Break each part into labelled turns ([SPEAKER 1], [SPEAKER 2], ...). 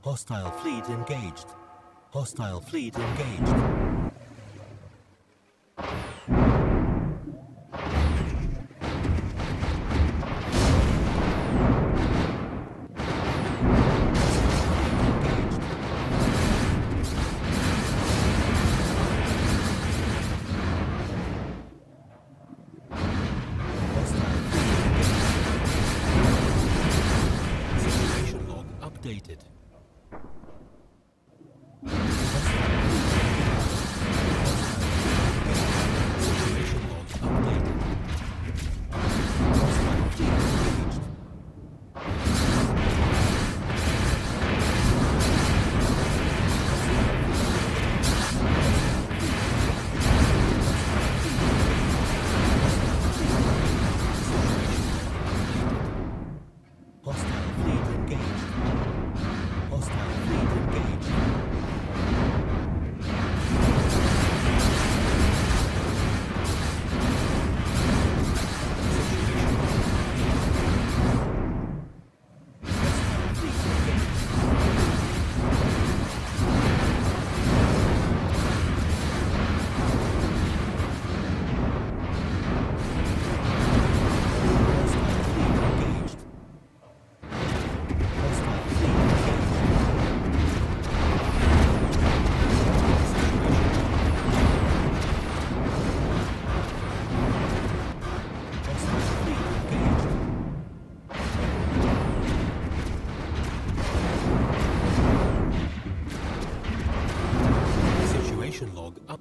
[SPEAKER 1] Hostile fleet engaged. Hostile fleet engaged. Updated.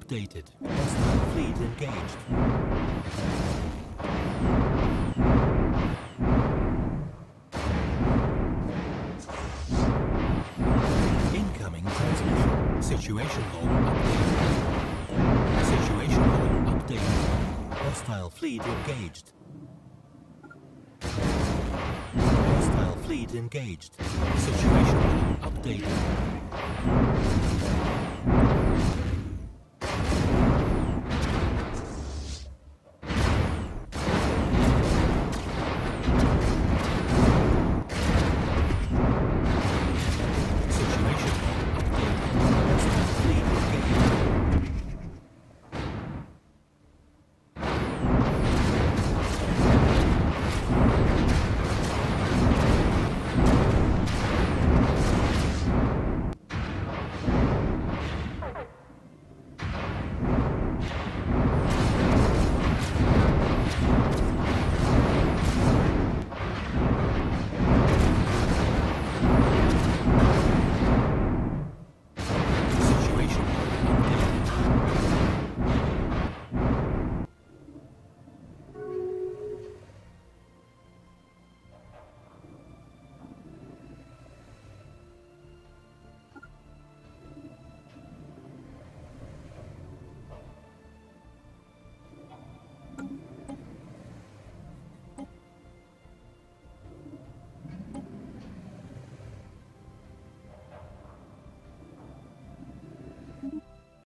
[SPEAKER 1] Updated. Hostile fleet engaged. Incoming transmission. Situation log updated. Situation log updated. Hostile fleet engaged. Hostile fleet engaged. Situation log